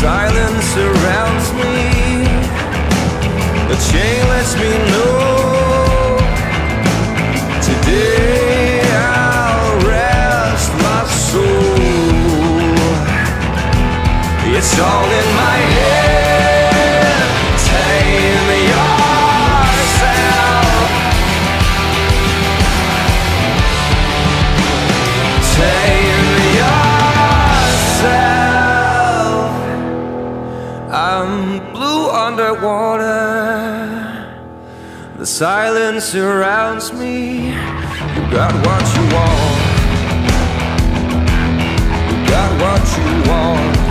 silence surrounds me. The chain lets me know today I'll rest my soul. It's all in my head. underwater. The silence surrounds me. You got what you want. You got what you want.